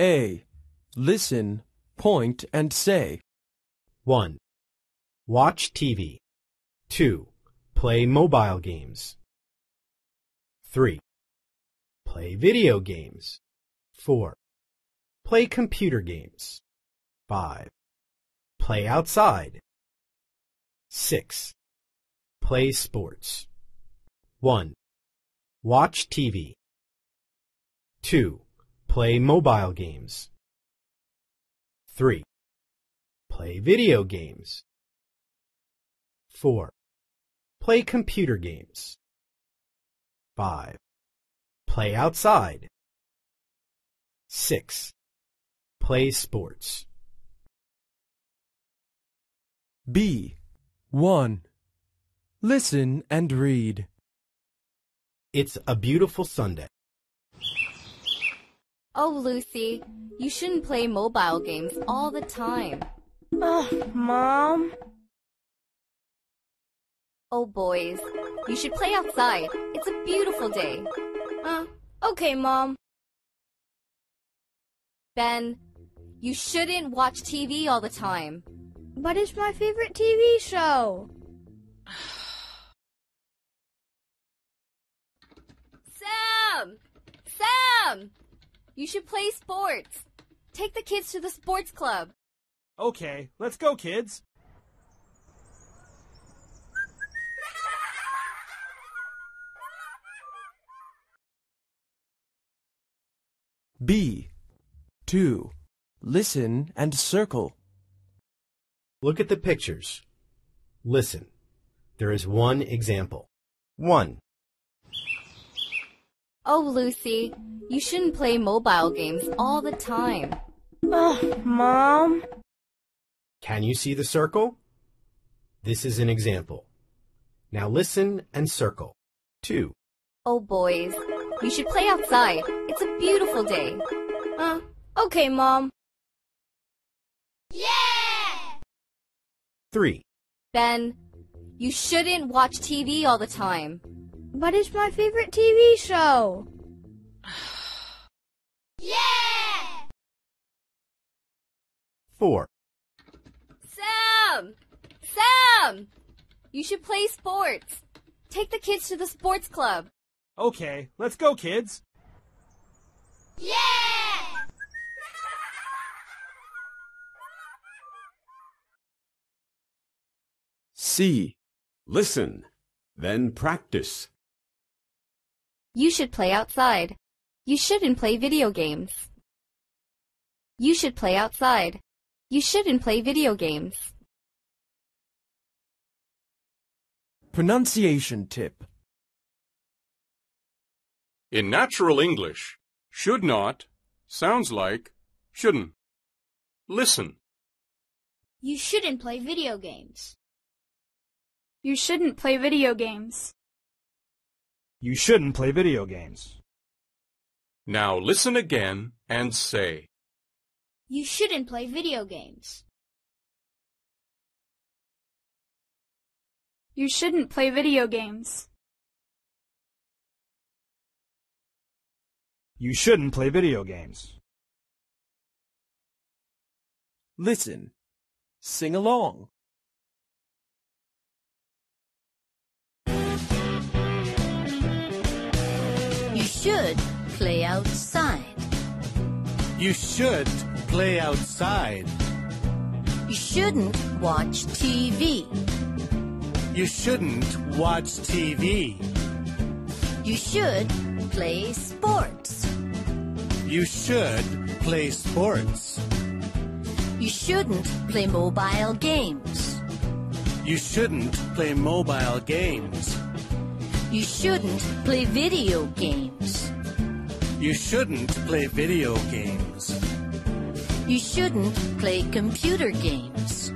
A. Listen, point, and say. 1. Watch TV. 2. Play mobile games. 3. Play video games. 4. Play computer games. 5. Play outside. 6. Play sports. 1. Watch TV. 2. Play mobile games. 3. Play video games. 4. Play computer games. 5. Play outside. 6. Play sports. B. 1. Listen and read. It's a beautiful Sunday. Oh, Lucy, you shouldn't play mobile games all the time. Oh, Mom. Oh, boys, you should play outside. It's a beautiful day. Uh, okay, Mom. Ben, you shouldn't watch TV all the time. But it's my favorite TV show. Sam! Sam! You should play sports. Take the kids to the sports club. Okay, let's go, kids. B. 2. Listen and circle. Look at the pictures. Listen. There is one example. 1. Oh, Lucy, you shouldn't play mobile games all the time. Oh, Mom. Can you see the circle? This is an example. Now listen and circle. 2. Oh, boys, you should play outside. It's a beautiful day. Uh, okay, Mom. Yeah! 3. Ben, you shouldn't watch TV all the time. But it's my favorite TV show. yeah! 4. Sam! Sam! You should play sports. Take the kids to the sports club. Okay, let's go, kids. Yeah! C. Listen, then practice. You should play outside. You shouldn't play video games. You should play outside. You shouldn't play video games. Pronunciation tip. In natural English, should not sounds like shouldn't. Listen. You shouldn't play video games. You shouldn't play video games. You shouldn't play video games. Now listen again and say. You shouldn't play video games. You shouldn't play video games. You shouldn't play video games. Listen. Sing along. Should play outside. You should play outside. You shouldn't watch TV. You shouldn't watch TV. You should play sports. You should play sports. You shouldn't play mobile games. You shouldn't play mobile games. You shouldn't play video games. You shouldn't play video games. You shouldn't play computer games.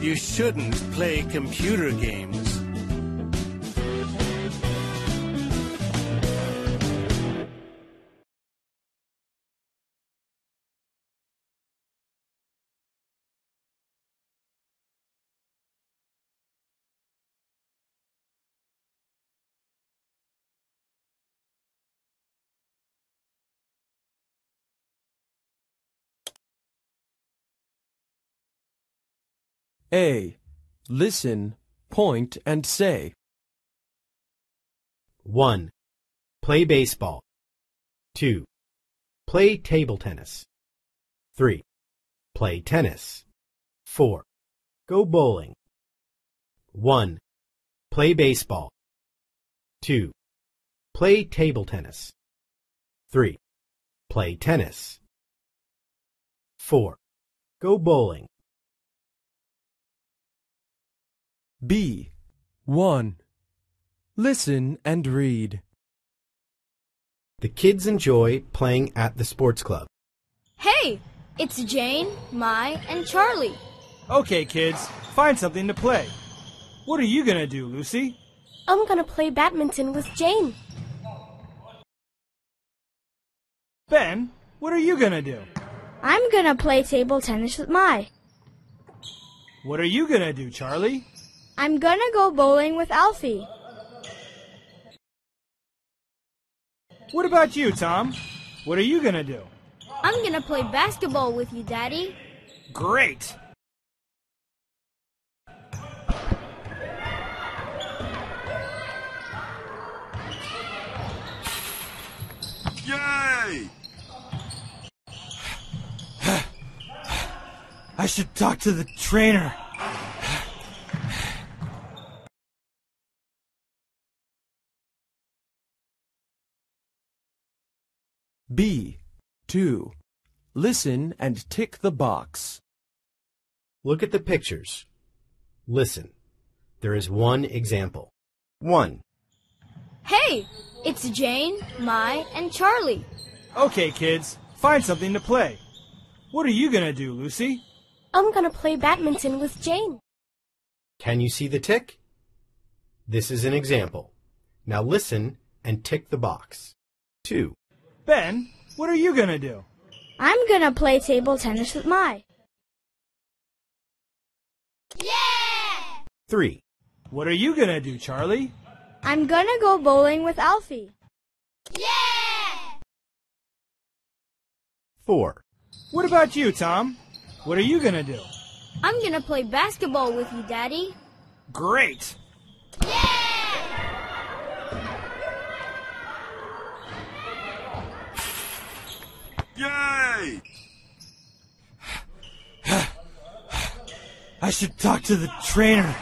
You shouldn't play computer games. A. Listen, point, and say. 1. Play baseball. 2. Play table tennis. 3. Play tennis. 4. Go bowling. 1. Play baseball. 2. Play table tennis. 3. Play tennis. 4. Go bowling. B. 1. Listen and read. The kids enjoy playing at the sports club. Hey, it's Jane, Mai, and Charlie. Okay, kids, find something to play. What are you gonna do, Lucy? I'm gonna play badminton with Jane. Ben, what are you gonna do? I'm gonna play table tennis with Mai. What are you gonna do, Charlie? I'm gonna go bowling with Alfie. What about you, Tom? What are you gonna do? I'm gonna play basketball with you, Daddy. Great! Yay! I should talk to the trainer. B. 2. Listen and tick the box. Look at the pictures. Listen. There is one example. 1. Hey, it's Jane, Mai, and Charlie. Okay, kids, find something to play. What are you gonna do, Lucy? I'm gonna play badminton with Jane. Can you see the tick? This is an example. Now listen and tick the box. 2. Ben, what are you gonna do? I'm gonna play table tennis with Mai. 3. What are you gonna do, Charlie? I'm gonna go bowling with Alfie. Yeah! 4. What about you, Tom? What are you gonna do? I'm gonna play basketball with you, Daddy. Great! Yay! I should talk to the trainer.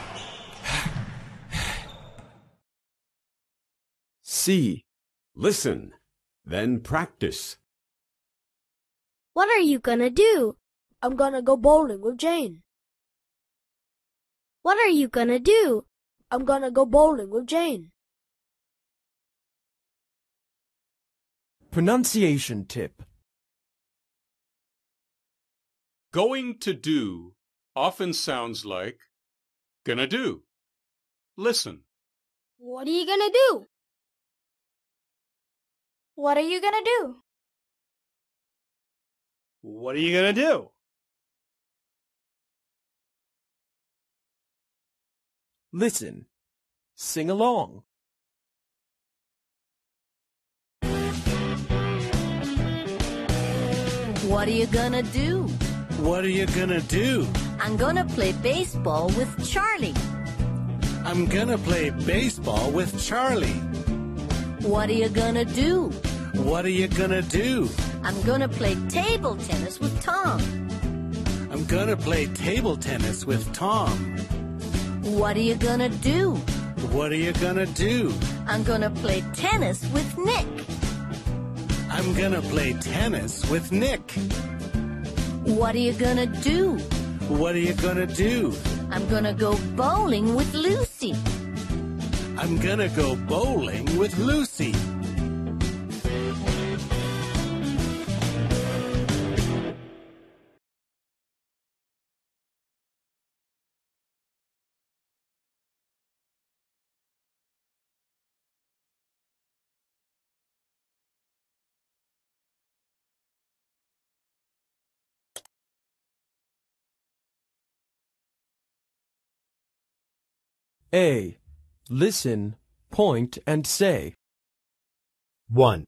C. Listen, then practice. What are you gonna do? I'm gonna go bowling with Jane. What are you gonna do? I'm gonna go bowling with Jane. Pronunciation tip. Going to do often sounds like gonna do. Listen. What are you gonna do? What are you gonna do? What are you gonna do? Listen. Sing along. What are you gonna do? What are you gonna do? I'm gonna play baseball with Charlie. I'm gonna play baseball with Charlie. What are you gonna do? What are you gonna do? I'm gonna play table tennis with Tom. I'm gonna play table tennis with Tom. What are you gonna do? What are you gonna do? I'm gonna play tennis with Nick. I'm gonna play tennis with Nick. What are you gonna do? What are you gonna do? I'm gonna go bowling with Lucy. I'm gonna go bowling with Lucy. A. Listen, point, and say. 1.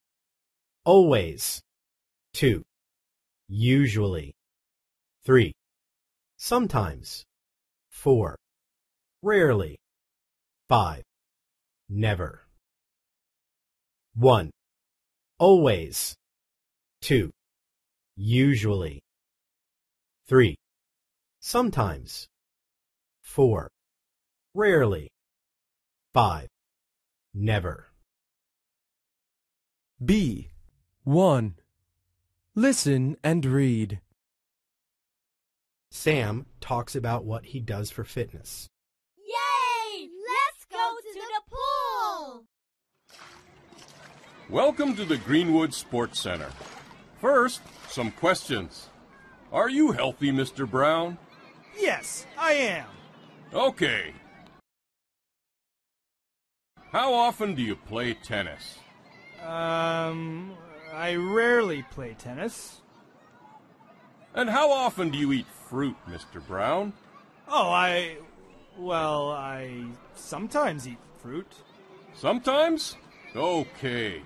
Always. 2. Usually. 3. Sometimes. 4. Rarely. 5. Never. 1. Always. 2. Usually. 3. Sometimes. 4. Rarely. 5. Never. B. 1. Listen and read. Sam talks about what he does for fitness. Yay! Let's go to the pool! Welcome to the Greenwood Sports Center. First, some questions. Are you healthy, Mr. Brown? Yes, I am. Okay. How often do you play tennis? Um, I rarely play tennis. And how often do you eat fruit, Mr. Brown? Oh, I. Well, I sometimes eat fruit. Sometimes? Okay.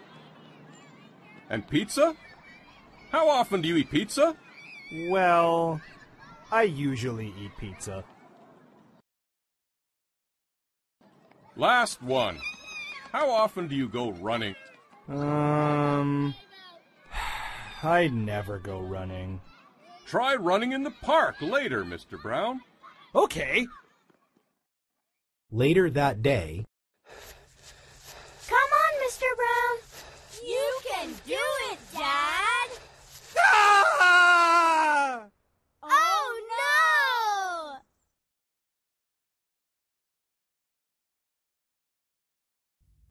And pizza? How often do you eat pizza? Well, I usually eat pizza. Last one. How often do you go running? Um, I never go running. Try running in the park later, Mr. Brown. Okay. Later that day, Come on, Mr. Brown! You can do it, Dad! Ah! Oh no!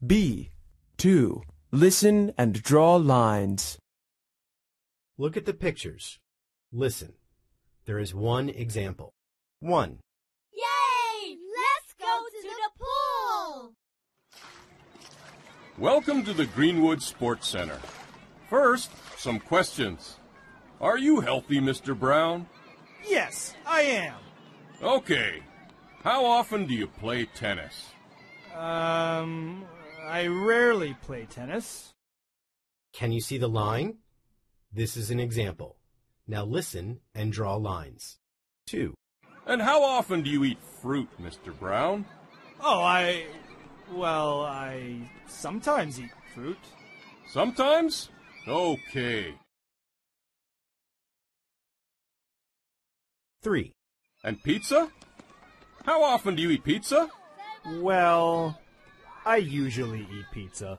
B. 2. Listen and draw lines. look at the pictures. Listen. There is one example. 1. Yay! Let's go to the pool! Welcome to the Greenwood Sports Center. First, some questions. Are you healthy, Mr. Brown? Yes, I am. Okay. How often do you play tennis? Um, I rarely play tennis. Can you see the line? This is an example. Now listen and draw lines. 2. And how often do you eat fruit, Mr. Brown? Oh, I. Well, I sometimes eat fruit. Sometimes? Okay. 3. And pizza? How often do you eat pizza? Well, I usually eat pizza.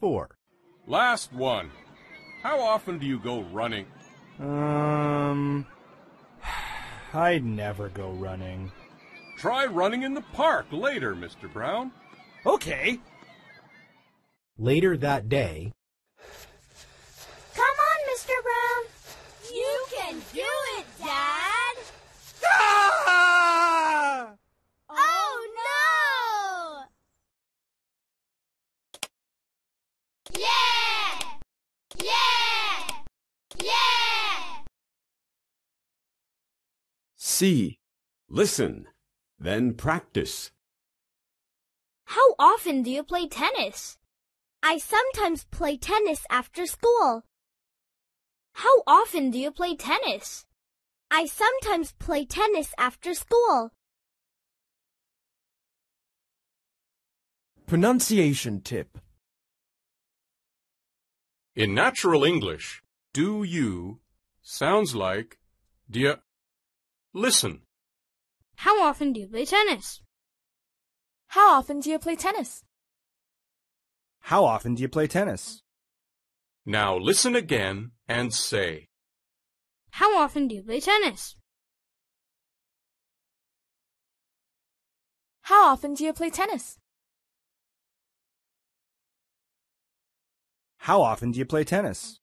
4. Last one. How often do you go running? Um, I never go running. Try running in the park later, Mr. Brown. Okay. Later that day, Come on, Mr. Brown! You can do it, Dad! Ah! Oh no! Yeah! Yeah! Yeah! C. Listen, then practice. How often do you play tennis? I sometimes play tennis after school. How often do you play tennis? I sometimes play tennis after school. Pronunciation tip. In natural English, do you sounds like dear. Listen. How often do you play tennis? How often do you play tennis? How often do you play tennis? Now listen again and say. How often do you play tennis? How often do you play tennis? How often do you play tennis?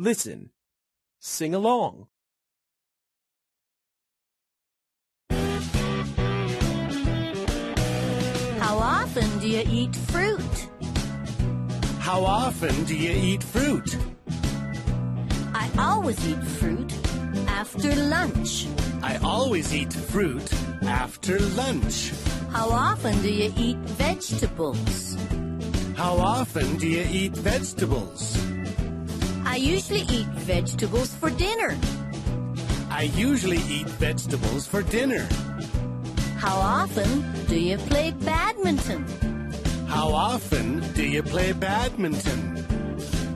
Listen. Sing along. How often do you eat fruit? How often do you eat fruit? I always eat fruit after lunch. I always eat fruit after lunch. How often do you eat vegetables? How often do you eat vegetables? I usually eat vegetables for dinner. I usually eat vegetables for dinner. How often do you play badminton? How often do you play badminton?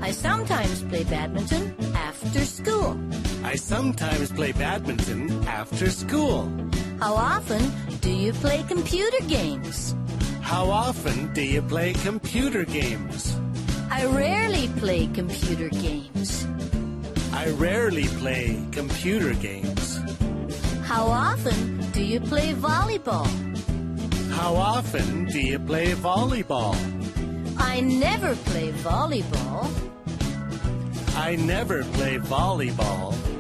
I sometimes play badminton after school. I sometimes play badminton after school. How often do you play computer games? How often do you play computer games? I rarely play computer games. I rarely play computer games. How often do you play volleyball? How often do you play volleyball? I never play volleyball. I never play volleyball.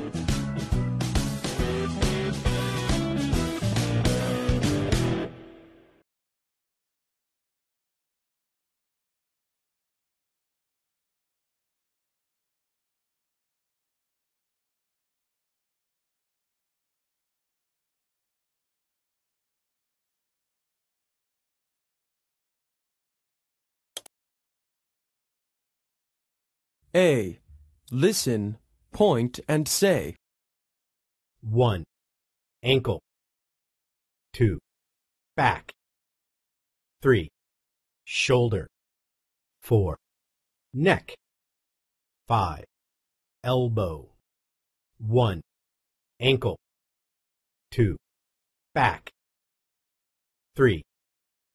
A. Listen, point, and say. 1. Ankle. 2. Back. 3. Shoulder. 4. Neck. 5. Elbow. 1. Ankle. 2. Back. 3.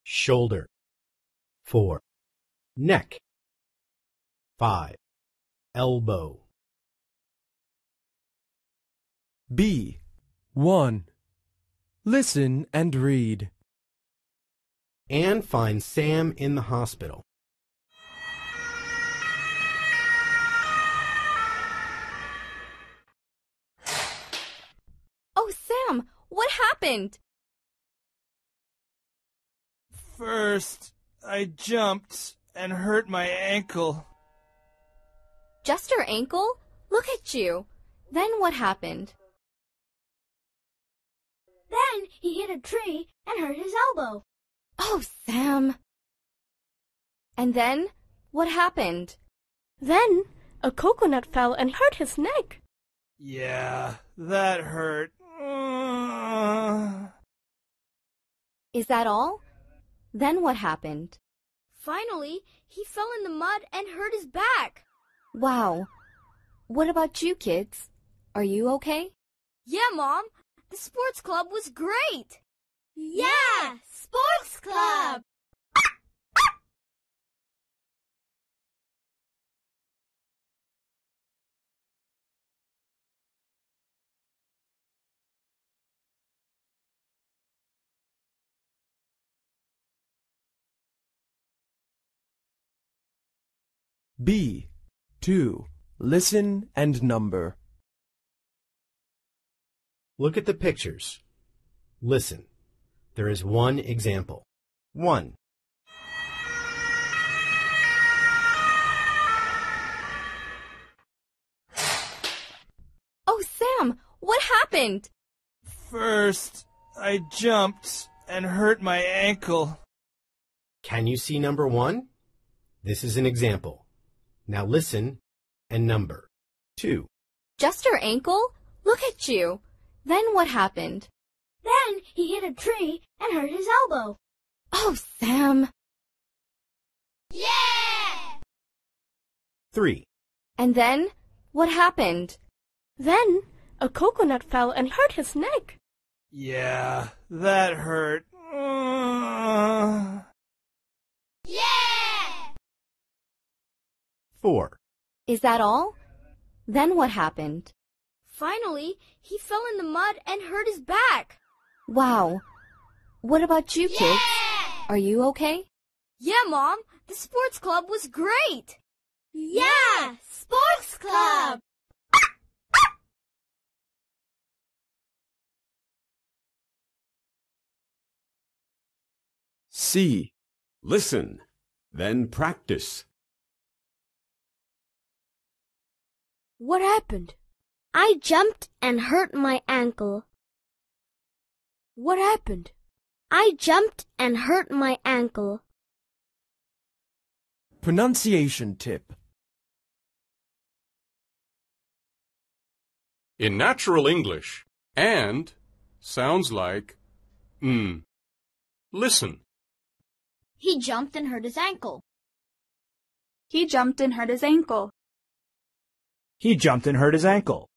Shoulder. 4. Neck. 5. Elbow. B. 1. Listen and read. Anne finds Sam in the hospital. Oh, Sam, what happened? First, I jumped and hurt my ankle. Just her ankle? Look at you. Then what happened? Then he hit a tree and hurt his elbow. Oh, Sam. And then what happened? Then a coconut fell and hurt his neck. Yeah, that hurt. Is that all? Then what happened? Finally, he fell in the mud and hurt his back. Wow. What about you kids? Are you okay? Yeah, Mom. The sports club was great. Yeah, sports club. B. 2. Listen and number. Look at the pictures. Listen. There is one example. 1. Oh, Sam, what happened? First, I jumped and hurt my ankle. Can you see number 1? This is an example. Now listen and number. 2. Just your ankle? Look at you. Then what happened? Then he hit a tree and hurt his elbow. Oh, Sam. Yeah! 3. And then what happened? Then a coconut fell and hurt his neck. Yeah, that hurt. Uh... Yeah! 4. Is that all? Then what happened? Finally, he fell in the mud and hurt his back. Wow. What about you kids? Yeah! Are you okay? Yeah, Mom. The sports club was great. Yeah, sports club. C. Listen, then practice. What happened? I jumped and hurt my ankle. What happened? I jumped and hurt my ankle. Pronunciation tip. In natural English, and sounds like mm. Listen. He jumped and hurt his ankle. He jumped and hurt his ankle. He jumped and hurt his ankle.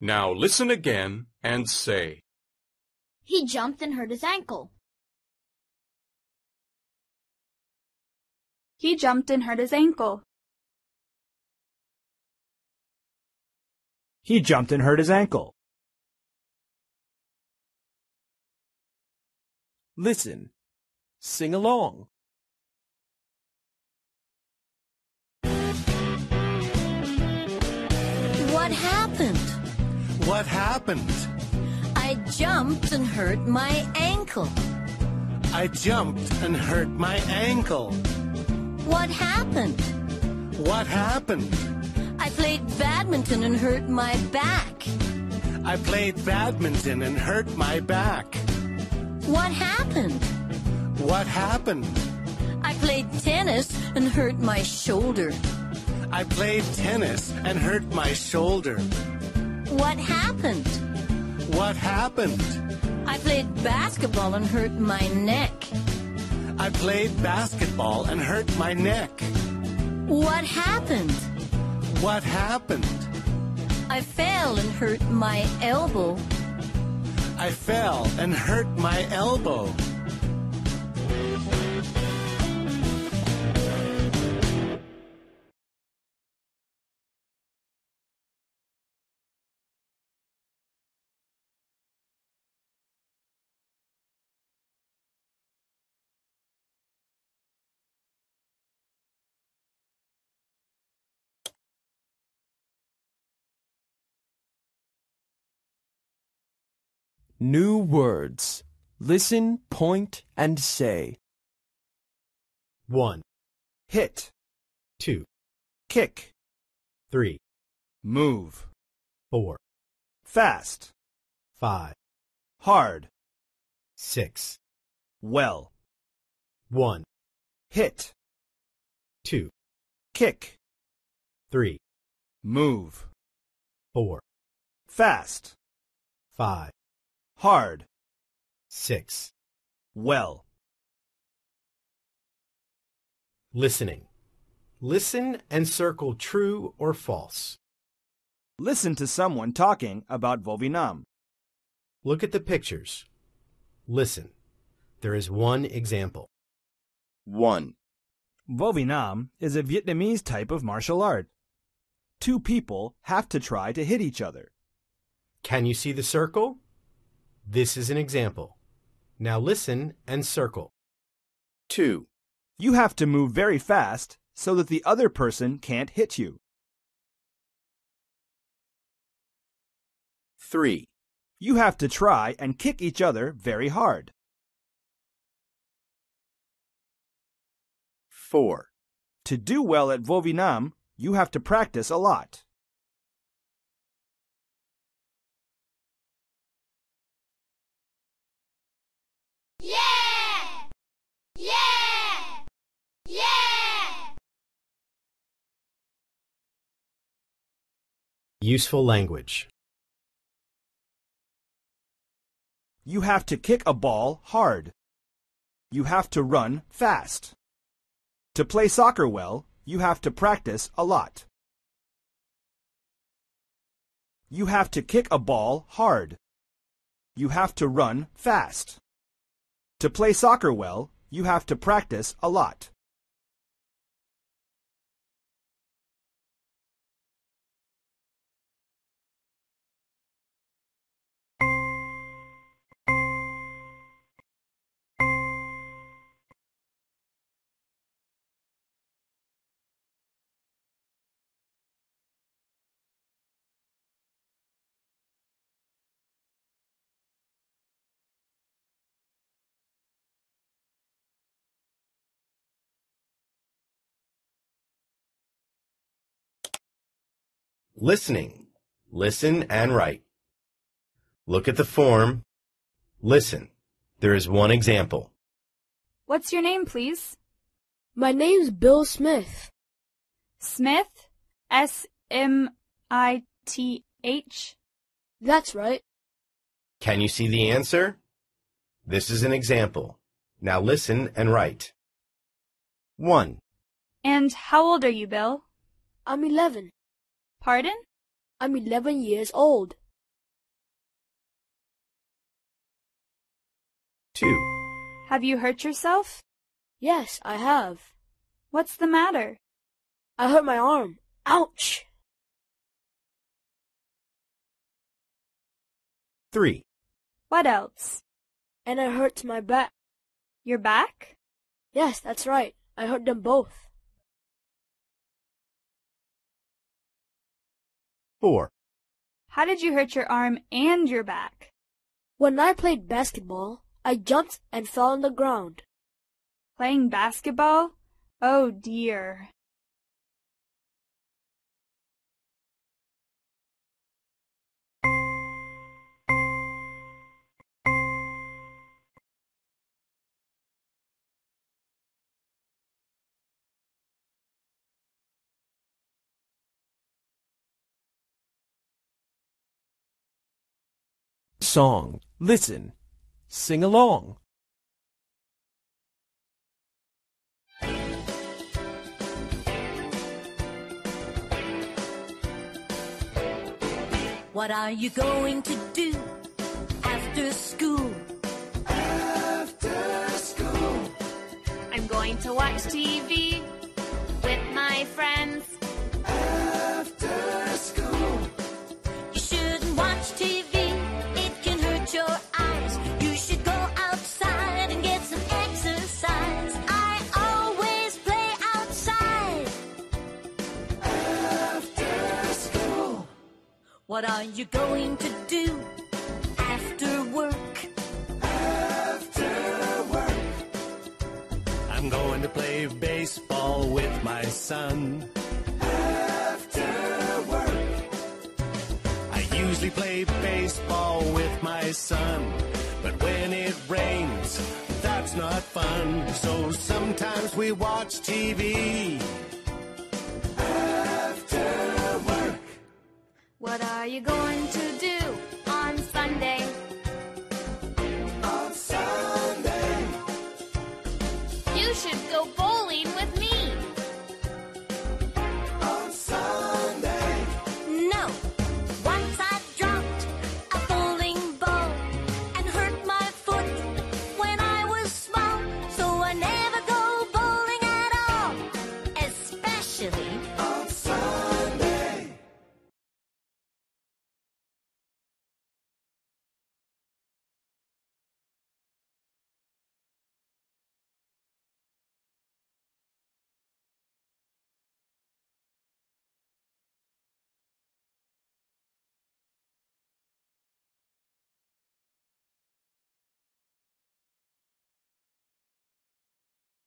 Now listen again and say. He jumped and hurt his ankle. He jumped and hurt his ankle. He jumped and hurt his ankle. Listen. Sing along. What happened? What happened? I jumped and hurt my ankle. I jumped and hurt my ankle. What happened? What happened? I played badminton and hurt my back. I played badminton and hurt my back. What happened? What happened? I played tennis and hurt my shoulder. I played tennis and hurt my shoulder. What happened? What happened? I played basketball and hurt my neck. I played basketball and hurt my neck. What happened? What happened? I fell and hurt my elbow. I fell and hurt my elbow. New words. Listen, point, and say. 1, Hit. 2, Kick. 3, Move. 4, Fast. 5, Hard. 6, Well. 1, Hit. 2, Kick. 3, Move. 4, Fast. 5, Hard. 6. Well. Listening. Listen and circle true or false. Listen to someone talking about Vovinam. Look at the pictures. Listen. There is one example. 1. Vovinam is a Vietnamese type of martial art. Two people have to try to hit each other. Can you see the circle? This is an example. Now listen and circle. 2. You have to move very fast so that the other person can't hit you. 3. You have to try and kick each other very hard. 4. To do well at Vovinam, you have to practice a lot. Yeah! Yeah! Yeah! Useful language. You have to kick a ball hard. You have to run fast. To play soccer well, you have to practice a lot. You have to kick a ball hard. You have to run fast. To play soccer well, you have to practice a lot. Listening. Listen and write. Look at the form. Listen. There is one example. What's your name, please? My name's Bill Smith. Smith? S M I T H? That's right. Can you see the answer? This is an example. Now listen and write. 1. And how old are you, Bill? I'm 11. Pardon? I'm 11 years old. 2. Have you hurt yourself? Yes, I have. What's the matter? I hurt my arm. Ouch! 3. What else? And I hurt my back. Your back? Yes, that's right. I hurt them both. 4. How did you hurt your arm and your back? When I played basketball, I jumped and fell on the ground. Playing basketball? Oh dear. Song. Listen. Sing along. What are you going to do after school? After school, I'm going to watch TV with my friends. What are you going to do after work? After work, I'm going to play baseball with my son. After work, I usually play baseball with my son. But when it rains, that's not fun. So sometimes we watch TV. What are you going to do on Sunday?